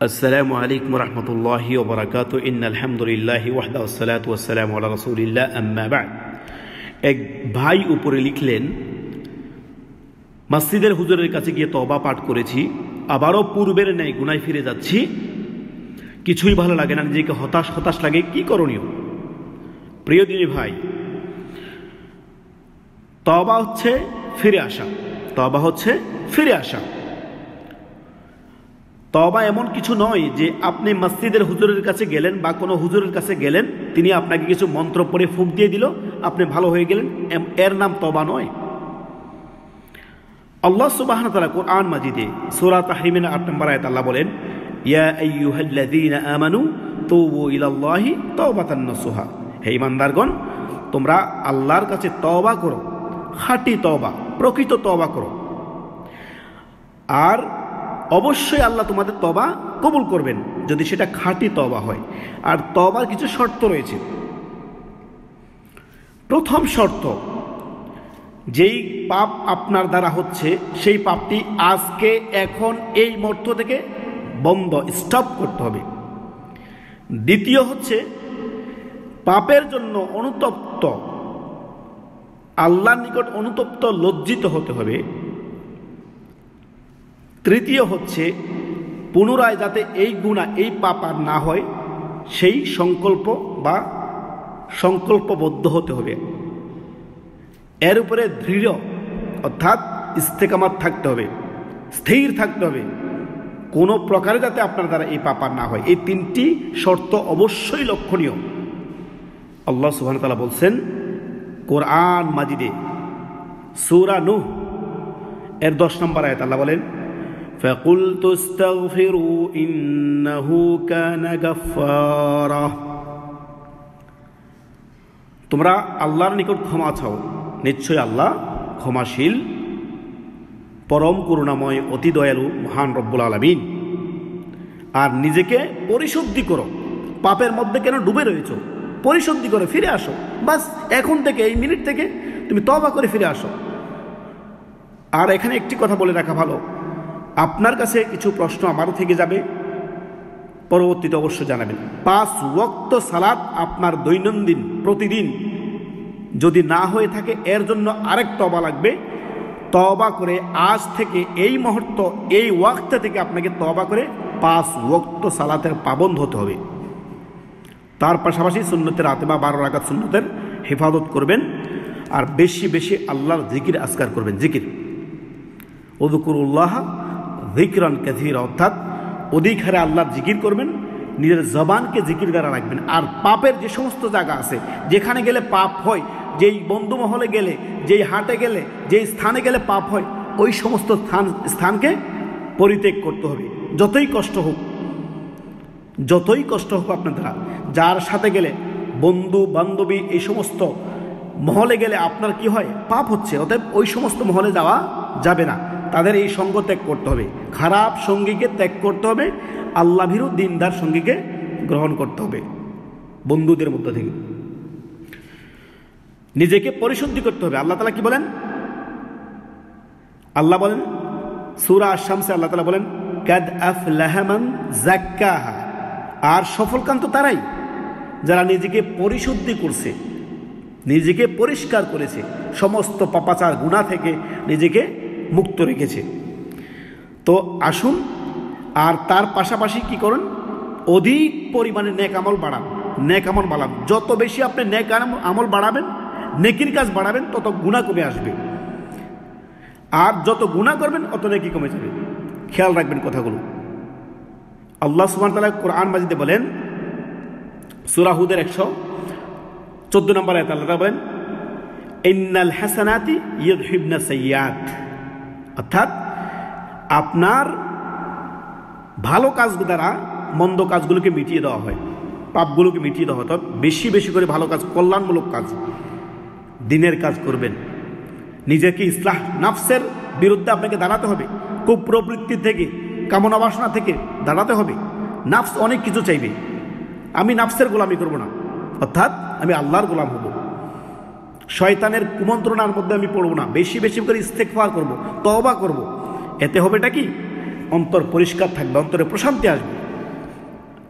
আসসালামু আলাইকুম রহমতুল্লাহি ওবরাকাত ইন আলহামদুলিল্লাহি ওয়াহদা ওসালাত ওয়াসালাম আল্লাহ রসুলিল্লাহ। আম্মাবাদ এক ভাই উপরে লিখলেন, মসজিদের হুজুরের কাছে গিয়ে তবা পাঠ করেছি, আবারও পূর্বের ন্যায় গুনায় ফিরে যাচ্ছি। কিছুই ভালো লাগে না, নিজেকে হতাশ হতাশ লাগে, কি করণীয়? প্রিয় দিনী ভাই তবা হচ্ছে ফিরে আসা। তবা হচ্ছে ফিরে আসা। তবা এমন কিছু নয় যে আপনি মসজিদের হুজুরের কাছে গেলেন বা কোনো হুজুরের কাছে গেলেন, তিনি আপনাকে কিছু মন্ত্র পড়ে ফুক দিয়ে দিল, আপনি ভালো হয়ে গেলেন এর নাম তবা নয়। আল্লাহ সুবাহ কোরআন মাজিদে সুরা তাহরিমিন আট নম্বর আয়াত আল্লাহ বলেন, ইয়া আইয়ুহাল্লাযীনা আমানু তুবু ইলাল্লাহি তাওবাতান নাসুহা। হে ইমানদারগণ তোমরা আল্লাহর কাছে তওবা করো, খাঁটি তওবা, প্রকৃত তওবা করো। আর অবশ্যই আল্লাহ তোমাদের তবা কবুল করবেন যদি সেটা খাঁটি তবা হয়। আর তবার কিছু শর্ত রয়েছে। প্রথম শর্ত, যেই পাপ আপনার দ্বারা হচ্ছে, সেই পাপটি আজকে, এখন, এই মুহূর্ত থেকে বন্ধ স্টপ করতে হবে। দ্বিতীয় হচ্ছে, পাপের জন্য অনুতপ্ত, আল্লাহর নিকট অনুতপ্ত, লজ্জিত হতে হবে। তৃতীয় হচ্ছে, পুনরায় যাতে এই গুণা এই পাপ আর না হয়, সেই সংকল্প বা সংকল্পবদ্ধ হতে হবে। এর উপরে দৃঢ়, অর্থাৎ ইস্তেকামাত থাকতে হবে, স্থির থাকতে হবে। কোনো প্রকারে যাতে আপনার দ্বারা এই পাপ আর না হয়। এই তিনটি শর্ত অবশ্যই লক্ষণীয়। আল্লাহ সুহান তালা বলছেন, কোরআন মাজিদে সুরা নুহ, এর দশ নম্বর আয়াত আল্লাহ বলেন فقلت استغفروا إنه كان غفارا তোমরা আল্লাহর নিকট ক্ষমা চাও নিশ্চয় আল্লাহ ক্ষমাশীল পরম করুণাময় অতি দয়ালু মহান রব্বুল আলমিন আর নিজেকে পরিশুদ্ধি করো পাপের মধ্যে কেন ডুবে রয়েছ পরিশুদ্ধি করে ফিরে আসো বাস এখন থেকে এই মিনিট থেকে তুমি তবা করে ফিরে আসো আর এখানে একটি কথা বলে রাখা ভালো আপনার কাছে কিছু প্রশ্ন আমারও থেকে যাবে, পরবর্তীতে অবশ্য জানাবেন। পাঁচ ওক্ত সালাদ আপনার দৈনন্দিন, প্রতিদিন যদি না হয়ে থাকে, এর জন্য আরেক তবা লাগবে। তবা করে আজ থেকে এই মুহূর্ত, এই ওয়াক্ত থেকে আপনাকে তবা করে পাঁচ ওক্ত সালাতের পাবন্ধ হতে হবে। তার পাশাপাশি সুন্নতের আতেমা, বারো রাখাত সুন্নতের হেফাজত করবেন আর বেশি বেশি আল্লাহর জিকির আসকার করবেন। জিকির। ওদুকুরুল্লাহ জিকরান কাথির অর্থাৎ অধিক হারে আল্লাহর জিকির করবেন, নিজের জবানকে জিকির দ্বারা রাখবেন। আর পাপের যে সমস্ত জায়গা আছে, যেখানে গেলে পাপ হয়, যেই বন্ধু মহলে গেলে, যেই হাটে গেলে, যেই স্থানে গেলে পাপ হয়, ওই সমস্ত স্থান, স্থানকে পরিত্যাগ করতে হবে। যতই কষ্ট হোক, যতই কষ্ট হোক আপনার দ্বারা, যার সাথে গেলে বন্ধু, বান্ধবী, এই সমস্ত মহলে গেলে আপনার কি হয়? পাপ হচ্ছে, অতএব ওই সমস্ত মহলে যাওয়া যাবে না। তাদের এই সঙ্গ ত্যাগ করতে হবে। খারাপ সঙ্গীকে ত্যাগ করতে হবে আল্লাহ ভীরু দিনদার সঙ্গীকে গ্রহণ করতে হবে। বন্ধুদের মধ্য থেকে। নিজেকে পরিশুদ্ধি করতে হবে। আল্লাহ তালা কি বলেন? আল্লাহ বলেন, সুরা আসামসে আল্লাহ তালা বলেন, কাদ আফলাহমান জাক্কাহা আর সফলকান্ত তারাই, যারা নিজেকে পরিশুদ্ধি করছে, নিজেকে পরিষ্কার করেছে। সমস্ত পাপাচার গুণা থেকে নিজেকে মুক্ত রেখেছে। তো আসুন, আর তার পাশাপাশি কি করুন? অধিক পরিমাণে নেক আমল বাড়ান নেক আমল বাড়ান। যত বেশি আপনি নেক আমল বাড়াবেন, নেকির কাজ বাড়াবেন, তত গুণা কমে আসবে। আর যত গুণা করবেন, অত নেকি কমে যাবে। খেয়াল রাখবেন কথাগুলো। আল্লাহ সুমান তালা কোরআন মাজিদে বলেন সুরাহুদের একশো চোদ্দ নম্বর আয়াত বলেন, ইন্নাল হাসানাতি ইয়ুহিবনা সৈয়াদ অর্থাৎ আপনার ভালো কাজ দ্বারা মন্দ কাজগুলোকে মিটিয়ে দেওয়া হয়, পাপগুলোকে মিটিয়ে দেওয়া হয়। অর্থাৎ বেশি বেশি করে ভালো কাজ, কল্যাণমূলক কাজ, দিনের কাজ করবেন। নিজেকে ইসলাহ, নাফসের বিরুদ্ধে আপনাকে দাঁড়াতে হবে। কুপ্রবৃত্তি থেকে, কামনা বাসনা থেকে দাঁড়াতে হবে। নাফস অনেক কিছু চাইবে। আমি নাফসের গোলামি করব না। অর্থাৎ আমি আল্লাহর গোলাম হব। শয়তানের কুমন্ত্রণার মধ্যে আমি পড়ব না। বেশি বেশি করে ইস্তেকফার করব, তওবা করব। এতে হবেটা কি? অন্তর পরিষ্কার থাকবে, অন্তরে প্রশান্তি আসবে।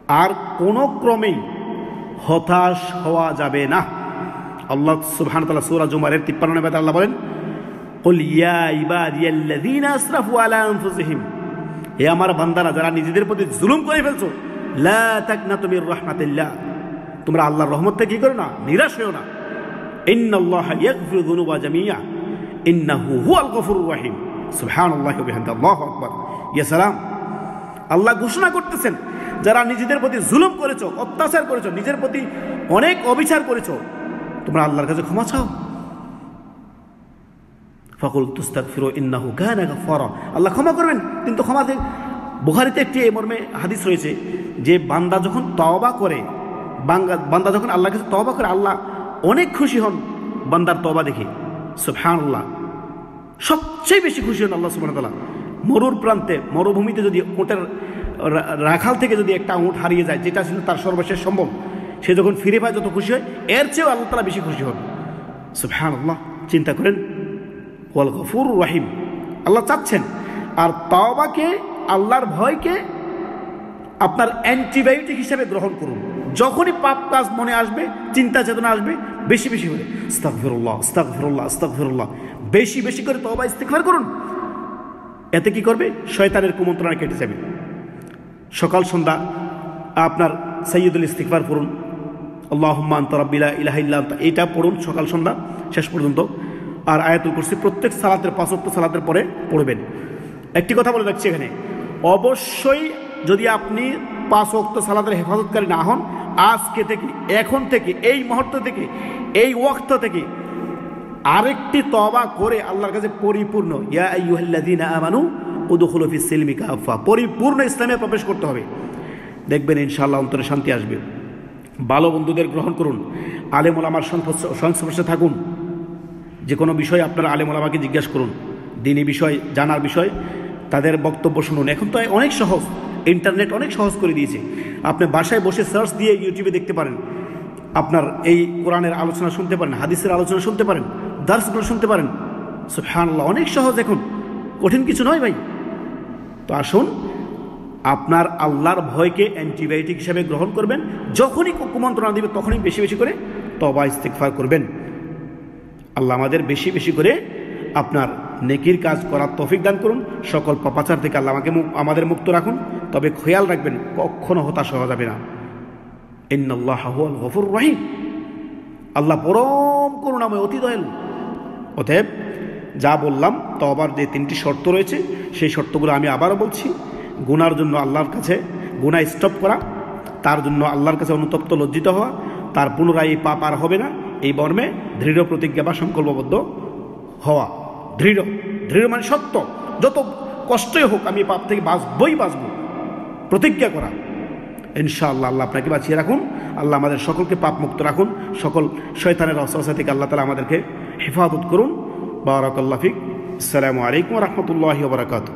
আর কোনো ক্রমেই হতাশ হওয়া যাবে না। আল্লাহ সুবহান তাআলা সূরা জুমারের 53 নম্বরে আল্লাহ বলেন হে আমার বান্দারা, যারা নিজেদের প্রতি জুলুম করে ফেলছো, লা মির রাহমাতিল্লাহ। তোমরা আল্লাহর রহমত থেকে কি করো না? নিরাশ হও না। ইন্নাল্লাহা ইন্নাহু আল্লাহু ঘোষণা করতেছেন, যারা নিজেদের প্রতি জুলুম করেছ, অত্যাচার করেছ, নিজের প্রতি অনেক অবিচার করেছ, তোমরা আল্লাহর কাছে ক্ষমা চাও। ফকুল তুস্তাক ফিরো ইন্নাহু গানা গাফারা আল্লাহ ক্ষমা করবেন, কিন্তু ক্ষমা বুখারিতে একটি এই মর্মে হাদিস রয়েছে যে বান্দা যখন তওবা করে বান্দা যখন আল্লাহ কাছে তওবা করে, আল্লাহ অনেক খুশি হন বান্দার তওবা দেখে। সুবহানাল্লাহ। সবচেয়ে বেশি খুশি হন আল্লাহ সুবহানাহু ওয়া তাআলা। মরুর প্রান্তে, মরুভূমিতে যদি ওটের রাখাল থেকে যদি একটা উঁট হারিয়ে যায়, যেটা ছিল তার সর্বশেষ সম্ভব, সে যখন ফিরে পায় যত খুশি হয়, এর চেয়েও আল্লাহ তালা বেশি খুশি হন। সুফহান আল্লাহ চিন্তা করেন, ওয়াল গফুর রাহিম। আল্লাহ চাচ্ছেন, আর তাওবাকে, আল্লাহর ভয়কে আপনার অ্যান্টিবায়োটিক হিসেবে গ্রহণ করুন। যখনই পাপ কাজ মনে আসবে, চিন্তা চেতনা আসবে বেশি বেশি করে স্তাক ফিরুল্লাহ স্তাক ফিরুল্লাহ স্তাক ফিরুল্লাহ বেশি বেশি করে তবা ইস্তেকবার করুন। এতে কি করবে? শয়তানের কুমন্ত্রণা কেটে যাবে। সকাল সন্ধ্যা আপনার সৈয়দুল ইস্তিকবার পড়ুন। আল্লাহম্মান তরব্বিলা ইলাহিল্লা এটা পড়ুন সকাল সন্ধ্যা, শেষ পর্যন্ত। আর আয়াতুল কুরসি প্রত্যেক সালাতের পাঁচক্ত সালাতের পরে পড়বেন। একটি কথা বলে রাখছি এখানে। অবশ্যই যদি আপনি পাঁচ অক্ত সালাতের হেফাজতকারী না হন আজকে থেকে, এখন থেকে, এই মুহূর্ত থেকে, এই ওয়াক্ত থেকে আরেকটি তবা করে আল্লাহর কাছে পরিপূর্ণ। ইয়া আইয়ুহাল্লাযীনা আমানু উদখুলু ফিস সিলমি কাফা পরিপূর্ণ ইসলামে প্রবেশ করতে হবে। দেখবেন ইনশাআল্লাহ অন্তরে শান্তি আসবে। ভালো বন্ধুদের গ্রহণ করুন। আলেম আমার সংস্পর্শে থাকুন। যে কোনো বিষয় আপনার আলেম ওলামাকে জিজ্ঞাসা করুন। দিনই বিষয়, জানার বিষয়, তাদের বক্তব্য শুনুন। এখন তো অনেক সহজ। ইন্টারনেট অনেক সহজ করে দিয়েছে। আপনি বাসায় বসে সার্চ দিয়ে ইউটিউবে দেখতে পারেন। আপনার এই কোরআনের আলোচনা শুনতে পারেন, হাদিসের আলোচনা শুনতে পারেন, দার্সগুলো শুনতে পারেন। সুফহানাল্লাহ অনেক সহজ এখন। কঠিন কিছু নয় ভাই। তো আসুন, আপনার আল্লাহর ভয়কে অ্যান্টিবায়োটিক হিসাবে গ্রহণ করবেন। যখনই কুমন্ত্রণা দিবে, তখনই বেশি বেশি করে তবা ইস্তেকফার করবেন। আল্লাহ আমাদের বেশি বেশি করে আপনার নেকির কাজ করার তফিক দান করুন। সকল পাপাচার থেকে আল্লাহ আমাকে আমাদের মুক্ত রাখুন। তবে খেয়াল রাখবেন, কখনো হতাশ হওয়া যাবে না। ইন্নআল্লাহ গফুর রহিম। আল্লাহ পরম করুণাময়, অতি দয়ালু। অতএব যা বললাম তবার যে তিনটি শর্ত রয়েছে, সেই শর্তগুলো আমি আবারও বলছি। গুনার জন্য আল্লাহর কাছে গুণা স্টপ করা, তার জন্য আল্লাহর কাছে অনুতপ্ত, লজ্জিত হওয়া, তার পুনরায় এই পাপ আর হবে না। এই বর্মে দৃঢ় প্রতিজ্ঞা বা সংকল্পবদ্ধ হওয়া। দৃঢ় দৃঢ় মানে সত্য। যত কষ্টই হোক আমি পাপ থেকে বাঁচবই বাঁচব। প্রতিজ্ঞা করা। ইনশাআল্লাহ আল্লাহ আপনাকে বাঁচিয়ে রাখুন। আল্লাহ আমাদের সকলকে পাপ মুক্ত রাখুন। সকল শয়তানের অসহসা থেকে আল্লাহ তালা আমাদেরকে হেফাজত করুন। বারাকাল্লাফিক আসসালামু আলাইকুম রহমতুল্লাহ বারাকাতু